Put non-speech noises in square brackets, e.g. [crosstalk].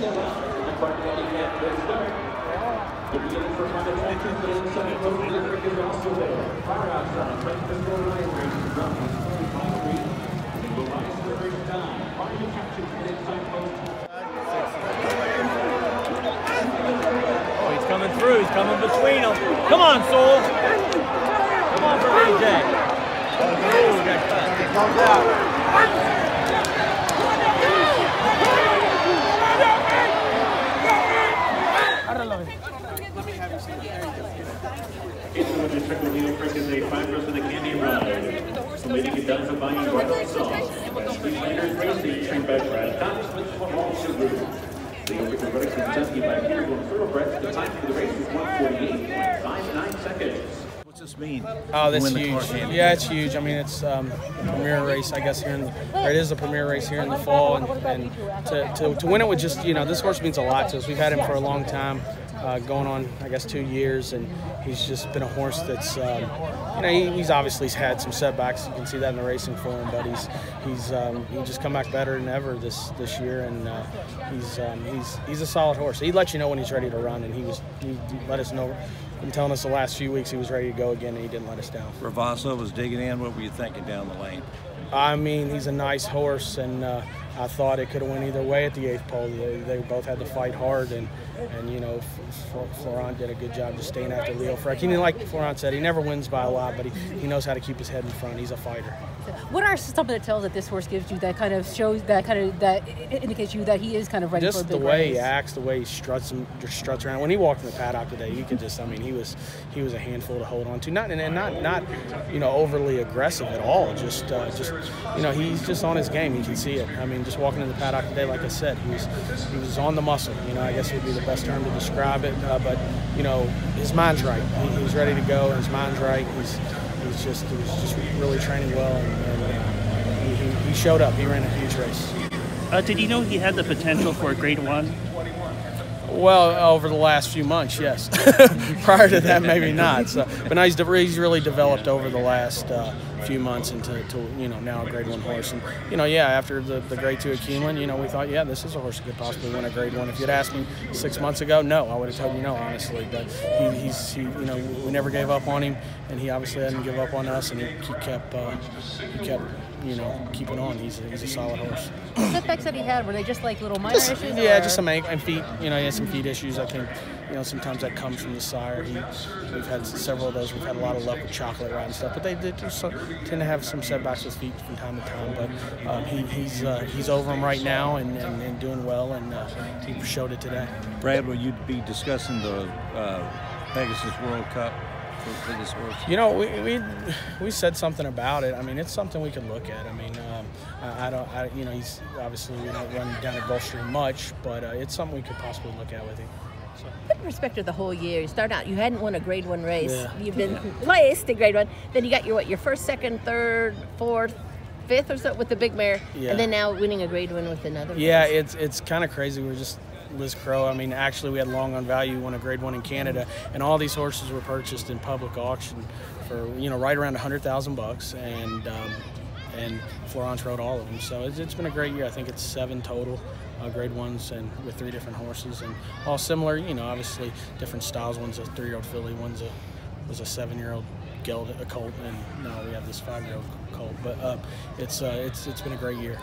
Oh, he's coming through. He's coming between them. Come on, Soul. Come on for AJ. Ooh, got cut. Into the Triple Needle Creek is a five in the Candy Ride. The lady get done for buying right on song. Steve Landers Racing, trained by Brad Thomas, with one all Subaru. The Olympic race is done by Peter Von Thoroughbreds. The time for the race is 148.59 seconds. What's this mean? Oh, that's Win the huge. Yeah, it's huge. I mean, it's um, the premier race, I guess, here in the, or it is the premier race here in the fall, and, and to, to, to win it would just, you know, this horse means a lot to us. We've had him for a long time, uh, going on, I guess, two years, and he's just been a horse that's, um, you know, he, he's obviously had some setbacks. You can see that in the racing for him, but he's he's um, he just come back better than ever this this year, and uh, he's um, he's he's a solid horse. He lets you know when he's ready to run, and he was he, let us know. Been telling us the last few weeks he was ready to go again, and he didn't let us down. Bravazo was digging in. What were you thinking down the lane? I mean, he's a nice horse, and uh, I thought it could have went either way at the eighth pole. They, they both had to fight hard, and and you know, Florent did a good job just staying after Leofric. He didn't like Florent said, he never wins by a lot, but he, he knows how to keep his head in front. He's a fighter. What are some of the tells that this horse gives you that kind of shows that kind of that indicates you that he is kind of ready for a Just the big way he acts, the way he struts him, struts around. When he walked in the paddock today, you could just, I mean, he was he was a handful to hold on to. Not and and not not you know overly aggressive at all. Just uh, just you know he's just on his game. You can see it. I mean, just walking in the paddock today, like I said, he was he was on the muscle. You know, I guess would be the best term to describe it. Uh, but you know, his mind's right. He, he's ready to go. His mind's right. He's he's just he was just really training well, and, and uh, he, he, he showed up. He ran a huge race. Uh, did you know he had the potential for a grade one? Well, over the last few months, yes. [laughs] Prior to that, maybe not. So, but now he's, de- he's really developed over the last uh, few months into, to, you know, now a Grade One horse. And you know, yeah, after the, the Grade Two at Keeneland, you know, we thought, yeah, this is a horse that could possibly win a Grade One. If you'd asked me six months ago, no, I would have told you no, honestly. But he, he's, he, you know, we never gave up on him, and he obviously didn't give up on us, and he, he kept, uh, he kept, you know, keeping on. He's a, he's a solid horse. The setbacks that he had were they just like little minor Just- issues? yeah, or- just some ankle and feet. You know, he has some feet issues. I think, you know, sometimes that comes from the sire. He, we've had several of those. We've had a lot of luck with chocolate ride and stuff, but they, they do so, tend to have some setbacks with feet from time to time. But um, he, he's uh, he's over them right now and, and, and doing well, and uh, he showed it today. Brad, will you be discussing the uh, Pegasus World Cup for, for this horse? You know, we, we we said something about it. I mean, it's something we could look at. I mean, um, I, I don't, I, you know, he's obviously we don't run down at Gulfstream much, but uh, it's something we could possibly look at with him. So. Put in perspective the whole year. You start out, you hadn't won a grade one race. Yeah. You've been placed in grade one. Then you got your what? Your first, second, third, fourth, fifth, or so with the big mare, Yeah. and then now winning a grade one with another. Yeah, race. it's it's kind of crazy. We're just Liz Crow. I mean, actually, we had Long on Value won a Grade One in Canada, and all these horses were purchased in public auction for you know right around a hundred thousand bucks, and um, and Florence rode all of them. So it's, it's been a great year. I think it's seven total. Uh, grade ones and with three different horses and all similar you know obviously different styles one's a three-year-old filly one's a was a seven-year-old gelded a colt and now we have this five-year-old colt but uh, it's uh, it's it's been a great year